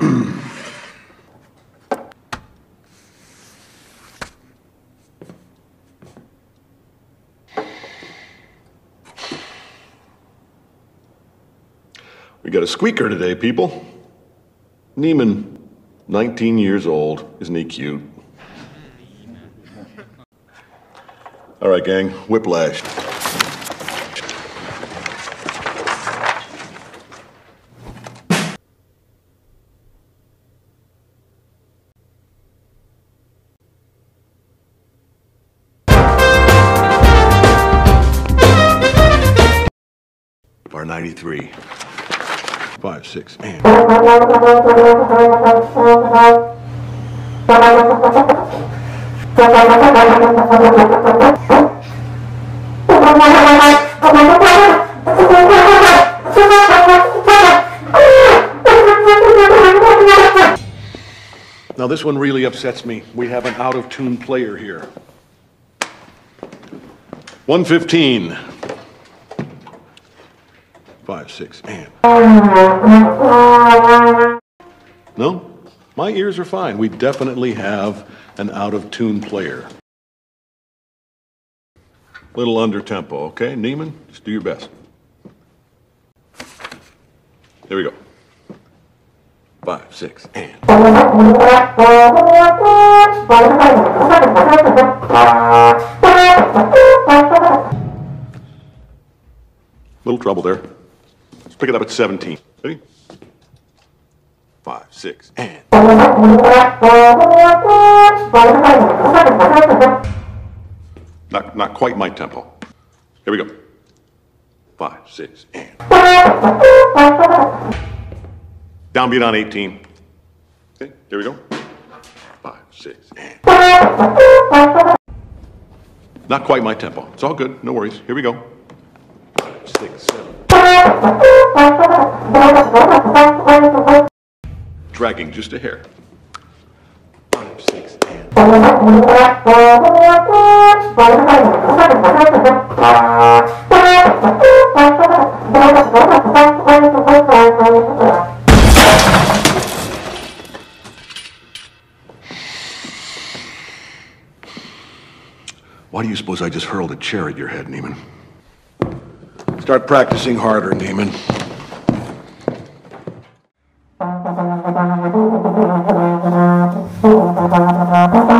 We got a squeaker today, people. Neiman, 19 years old. Isn't he cute? All right, gang, whiplash. 93. Five, six, and. Now, this one really upsets me. We have an out of tune player here. 115. Five, six, and. No? My ears are fine. We definitely have an out of tune player. Little under tempo, okay? Neiman, just do your best. There we go. Five, six, and. Little trouble there. Pick it up at 17. Ready? Five, six, and. Not, not quite my tempo. Here we go. Five, six, and. Downbeat on 18. Okay, here we go. Five, six, and. Not quite my tempo. It's all good. No worries. Here we go. Five, six, seven. Dragging just a hair. Five, six. Why do you suppose I just hurled a chair at your head, Neiman? Start practicing harder, Neiman. All right,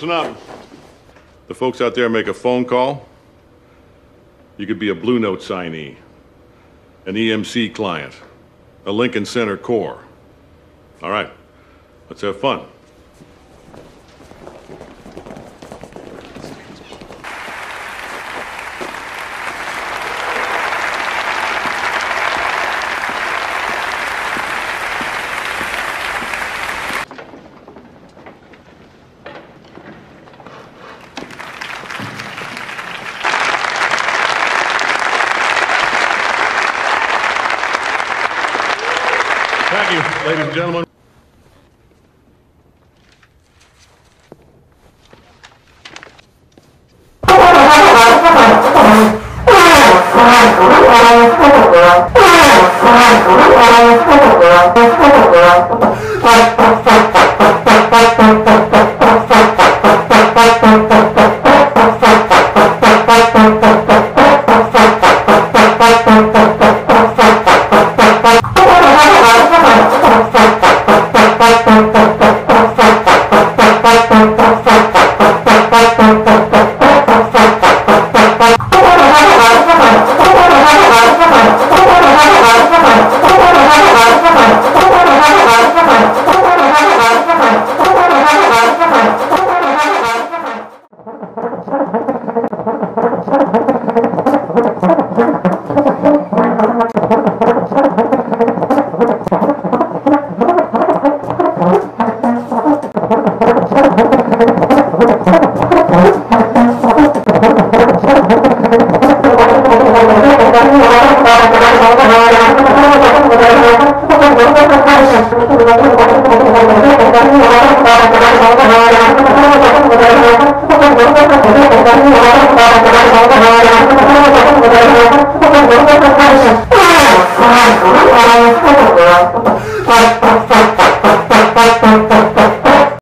listen up. The folks out there make a phone call. You could be a Blue Note signee, an EMC client, a Lincoln Center core. All right, let's have fun. Thank you, ladies and gentlemen.